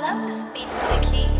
love this beat, Vicky.